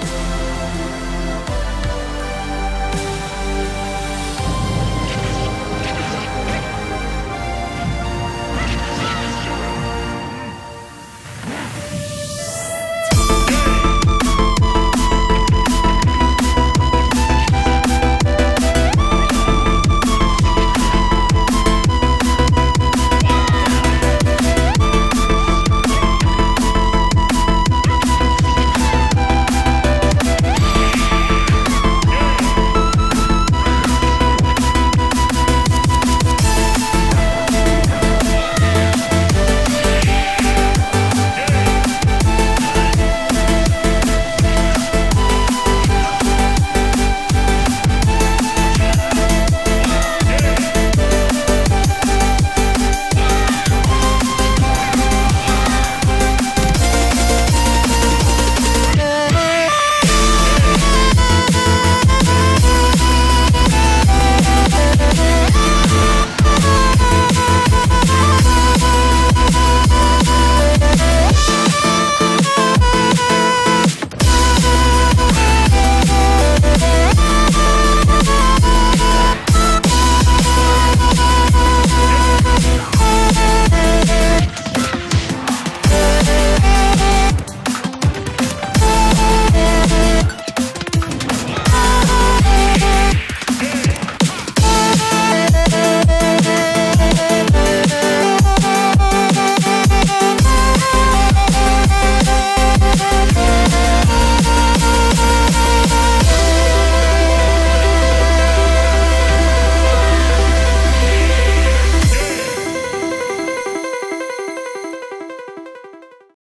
Bye.